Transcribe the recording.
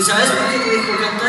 ¿Y sabes por qué te dijo cantar?